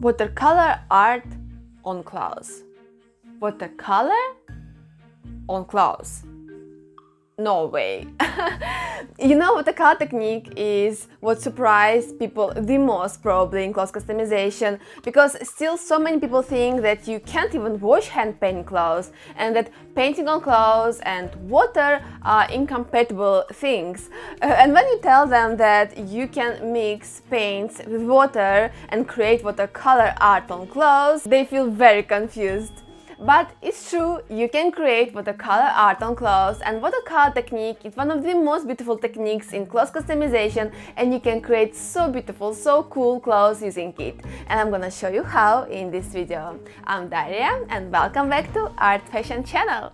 Watercolor art on clothes. Watercolor on clothes. No way. you know watercolor technique is what surprised people the most probably in clothes customization because still so many people think that you can't even wash hand painting clothes and that painting on clothes and water are incompatible things. Uh, and when you tell them that you can mix paints with water and create watercolor art on clothes, they feel very confused. But it's true, you can create watercolor art on clothes and watercolor technique is one of the most beautiful techniques in clothes customization and you can create so beautiful, so cool clothes using it. And I'm gonna show you how in this video. I'm Daria and welcome back to Art Fashion channel.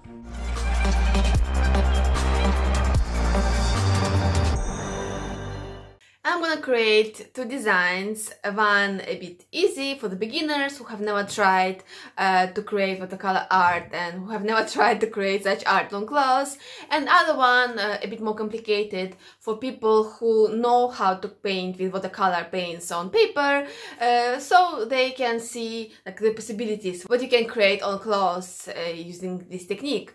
I'm gonna create two designs, one a bit easy for the beginners who have never tried uh, to create watercolor art and who have never tried to create such art on clothes and other one uh, a bit more complicated for people who know how to paint with watercolor paints on paper uh, so they can see like the possibilities what you can create on clothes uh, using this technique.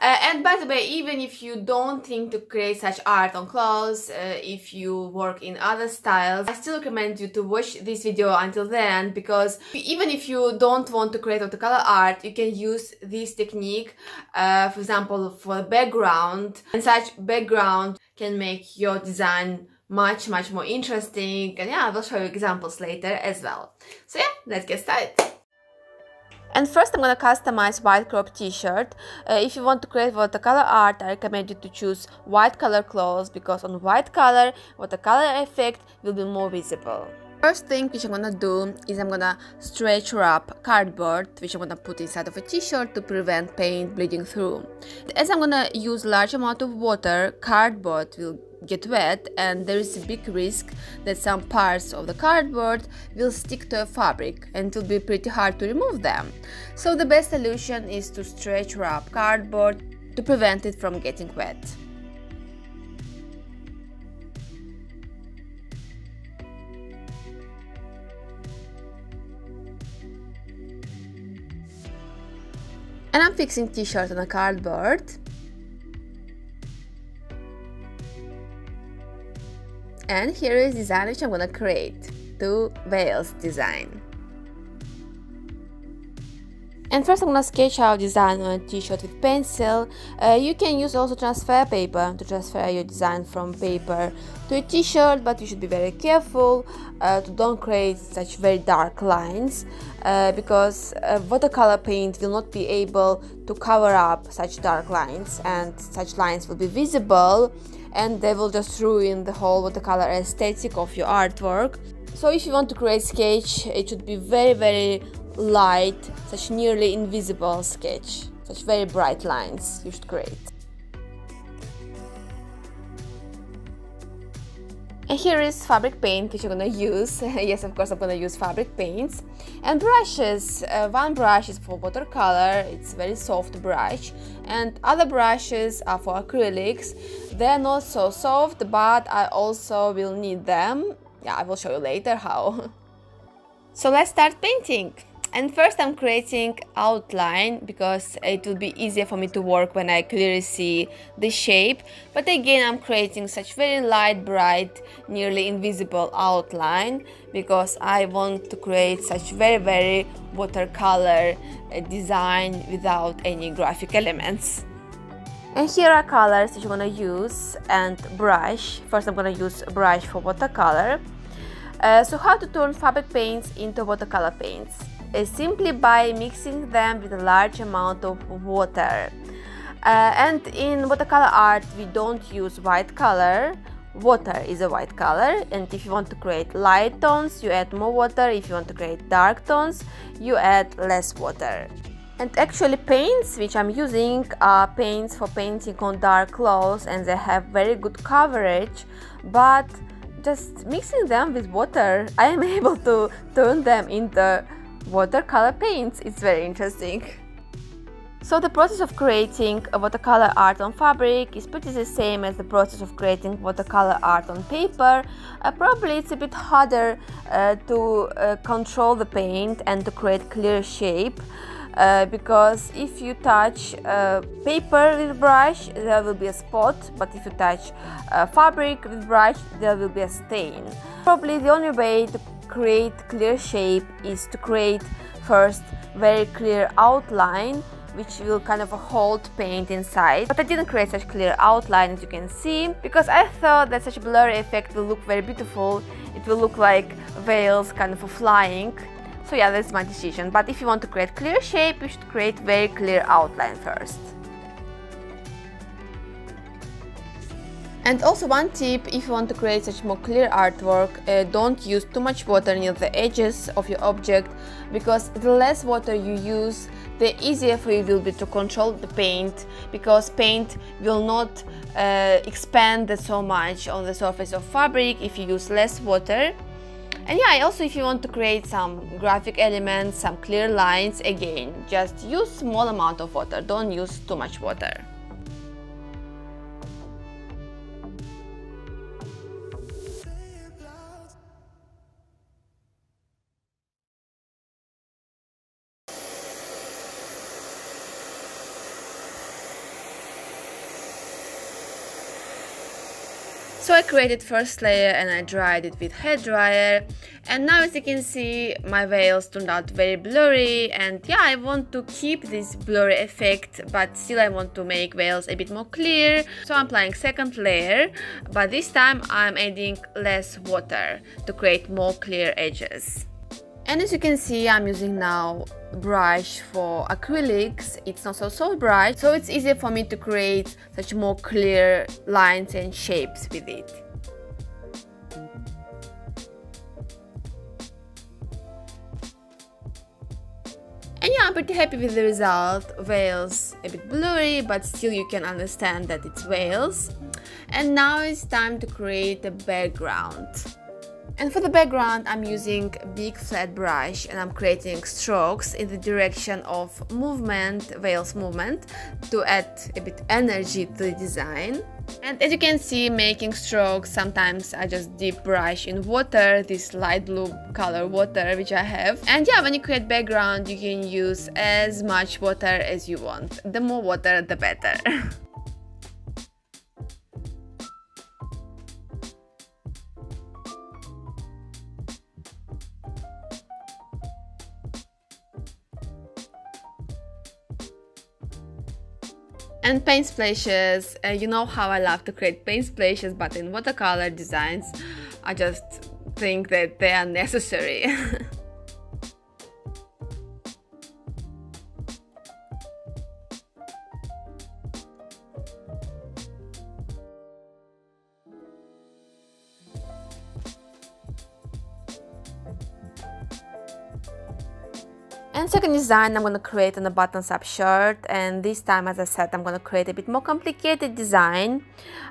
Uh, and by the way, even if you don't think to create such art on clothes, uh, if you work in other styles, I still recommend you to watch this video until then because even if you don't want to create watercolor art, you can use this technique, uh, for example, for the background. And such background can make your design much much more interesting. And yeah I will show you examples later as well. So yeah let's get started and first I'm gonna customize white crop t-shirt. Uh, if you want to create watercolor art, I recommend you to choose white color clothes because on white color, watercolor effect will be more visible. First thing which I'm gonna do is I'm gonna stretch wrap cardboard which I'm gonna put inside of a t-shirt to prevent paint bleeding through. As I'm gonna use large amount of water, cardboard will get wet and there is a big risk that some parts of the cardboard will stick to a fabric and it will be pretty hard to remove them. So the best solution is to stretch wrap cardboard to prevent it from getting wet. And I'm fixing t-shirt on a cardboard And here is design which I'm gonna create, two veils design. And first I'm gonna sketch out design on a t-shirt with pencil. Uh, you can use also transfer paper to transfer your design from paper to a t-shirt, but you should be very careful uh, to don't create such very dark lines uh, because uh, watercolor paint will not be able to cover up such dark lines and such lines will be visible and they will just ruin the whole watercolor aesthetic of your artwork. So if you want to create sketch, it should be very very light, such nearly invisible sketch, such very bright lines you should create. And here is fabric paint which I'm gonna use. yes, of course I'm gonna use fabric paints. And brushes. Uh, one brush is for watercolor, it's very soft brush. And other brushes are for acrylics. They're not so soft, but I also will need them. Yeah, I will show you later how. so let's start painting and first I'm creating outline because it will be easier for me to work when I clearly see the shape. But again I'm creating such very light bright nearly invisible outline because I want to create such very very watercolor uh, design without any graphic elements. And here are colors that you're gonna use and brush. First I'm gonna use brush for watercolor. Uh, so how to turn fabric paints into watercolor paints is simply by mixing them with a large amount of water. Uh, and in watercolor art we don't use white color. Water is a white color and if you want to create light tones you add more water. If you want to create dark tones you add less water. And actually paints which I'm using are paints for painting on dark clothes and they have very good coverage. But just mixing them with water I am able to turn them into watercolor paints. It's very interesting. So the process of creating watercolor art on fabric is pretty the same as the process of creating watercolor art on paper. Uh, probably it's a bit harder uh, to uh, control the paint and to create clear shape. Uh, because if you touch uh, paper with brush there will be a spot but if you touch uh, fabric with brush there will be a stain probably the only way to create clear shape is to create first very clear outline which will kind of hold paint inside but I didn't create such clear outline as you can see because I thought that such a blurry effect will look very beautiful it will look like veils kind of flying so yeah, that's my decision. But if you want to create clear shape, you should create very clear outline first. And also one tip, if you want to create such more clear artwork, uh, don't use too much water near the edges of your object because the less water you use, the easier for you will be to control the paint because paint will not uh, expand so much on the surface of fabric if you use less water and yeah, also if you want to create some graphic elements, some clear lines, again, just use small amount of water, don't use too much water. So I created first layer and I dried it with hair dryer. And now as you can see my veils turned out very blurry. And yeah I want to keep this blurry effect but still I want to make veils a bit more clear. So I'm applying second layer but this time I'm adding less water to create more clear edges. And as you can see, I'm using now brush for acrylics. It's not so, so bright, so it's easier for me to create such more clear lines and shapes with it. And yeah, I'm pretty happy with the result. Veils a bit blurry, but still you can understand that it's veils. And now it's time to create a background. And for the background, I'm using a big flat brush and I'm creating strokes in the direction of movement, veils movement, to add a bit energy to the design. And as you can see, making strokes, sometimes I just dip brush in water, this light blue color water which I have. And yeah, when you create background, you can use as much water as you want. The more water, the better. And paint splashes, uh, you know how I love to create paint splashes, but in watercolor designs, I just think that they are necessary. design I'm gonna create on a buttons up shirt and this time as I said I'm gonna create a bit more complicated design.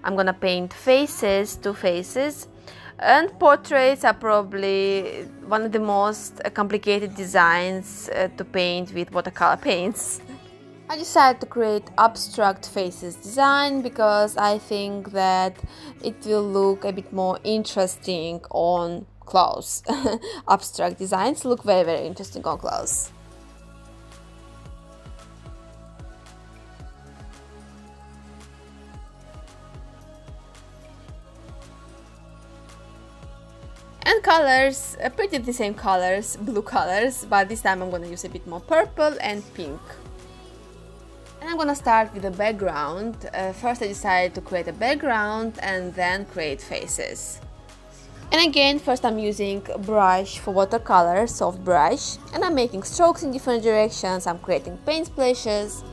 I'm gonna paint faces, two faces and portraits are probably one of the most complicated designs uh, to paint with watercolor paints. I decided to create abstract faces design because I think that it will look a bit more interesting on clothes. abstract designs look very very interesting on clothes. And colors uh, pretty the same colors blue colors but this time I'm gonna use a bit more purple and pink. And I'm gonna start with the background. Uh, first I decided to create a background and then create faces. And again first I'm using brush for watercolor soft brush. And I'm making strokes in different directions. I'm creating paint splashes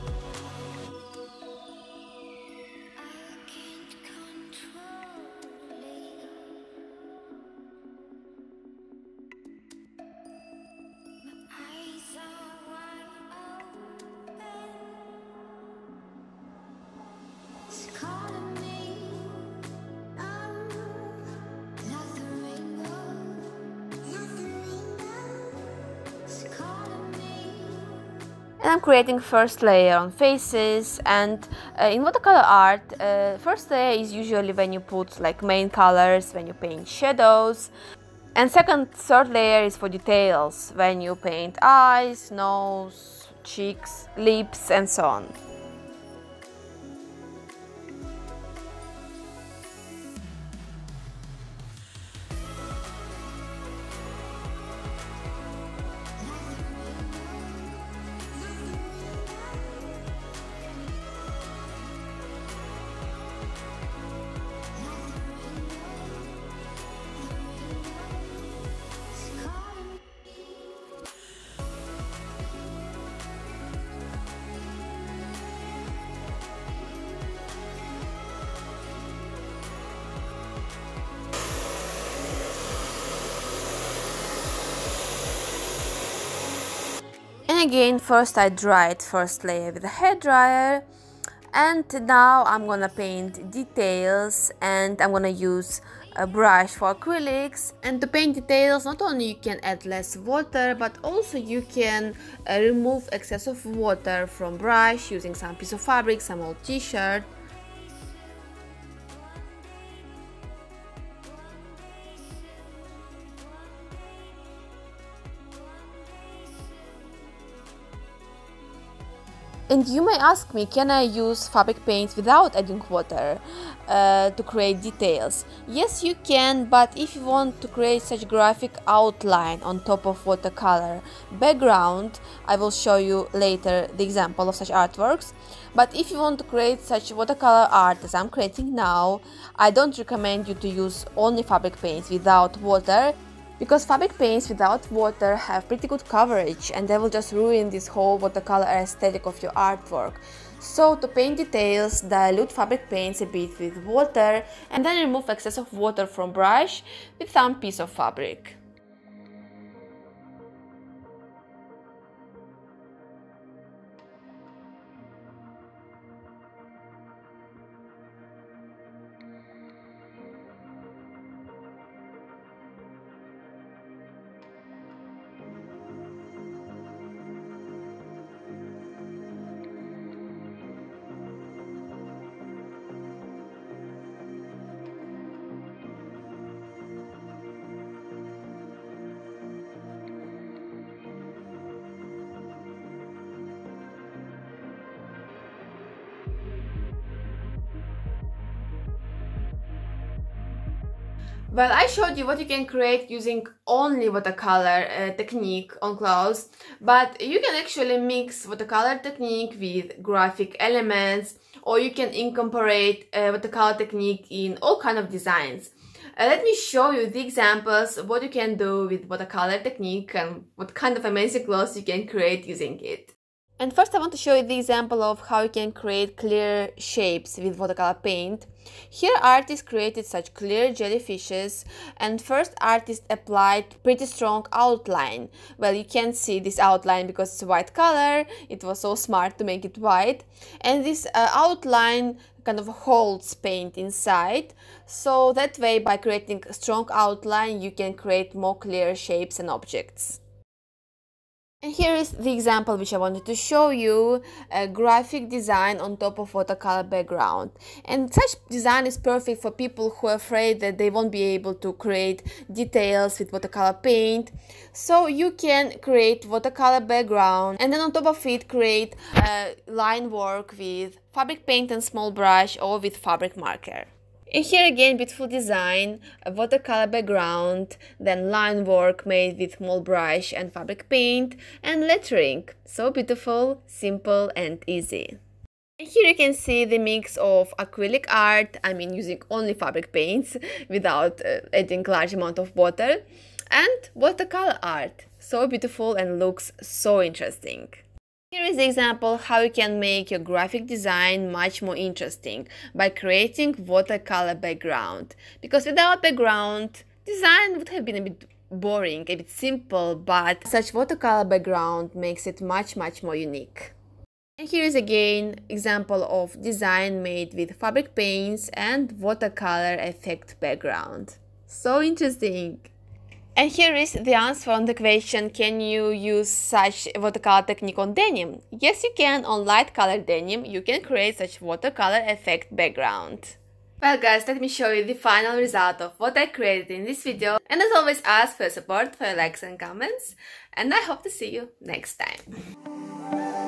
creating first layer on faces and uh, in watercolor art uh, first layer is usually when you put like main colors when you paint shadows and second third layer is for details when you paint eyes nose cheeks lips and so on again first I dried first layer with a hair dryer and now I'm gonna paint details and I'm gonna use a brush for acrylics. And to paint details not only you can add less water but also you can uh, remove excess of water from brush using some piece of fabric some old t-shirt And you may ask me, can I use fabric paints without adding water uh, to create details? Yes, you can, but if you want to create such graphic outline on top of watercolor background, I will show you later the example of such artworks. But if you want to create such watercolor art as I'm creating now, I don't recommend you to use only fabric paints without water because fabric paints without water have pretty good coverage and they will just ruin this whole watercolor aesthetic of your artwork. So to paint details, dilute fabric paints a bit with water and then remove excess of water from brush with some piece of fabric. Well, I showed you what you can create using only watercolor uh, technique on clothes, but you can actually mix watercolor technique with graphic elements, or you can incorporate uh, watercolor technique in all kind of designs. Uh, let me show you the examples what you can do with watercolor technique and what kind of amazing clothes you can create using it. And first I want to show you the example of how you can create clear shapes with watercolor paint. Here artist created such clear jellyfishes and first artist applied pretty strong outline. Well you can't see this outline because it's white color, it was so smart to make it white. And this uh, outline kind of holds paint inside so that way by creating a strong outline you can create more clear shapes and objects. And here is the example which I wanted to show you, a graphic design on top of watercolor background. And such design is perfect for people who are afraid that they won't be able to create details with watercolor paint. So you can create watercolor background and then on top of it create uh, line work with fabric paint and small brush or with fabric marker. And here again beautiful design, a watercolor background, then line work made with small brush and fabric paint, and lettering. So beautiful, simple and easy. And here you can see the mix of acrylic art, I mean using only fabric paints without uh, adding large amount of water, and watercolor art. So beautiful and looks so interesting. Here is the example how you can make your graphic design much more interesting by creating watercolor background. Because without background, design would have been a bit boring, a bit simple, but such watercolor background makes it much much more unique. And here is again example of design made with fabric paints and watercolor effect background. So interesting! And here is the answer on the question Can you use such watercolor technique on denim? Yes, you can. On light colored denim, you can create such watercolor effect background. Well guys, let me show you the final result of what I created in this video. And as always, ask for your support, for your likes and comments. And I hope to see you next time.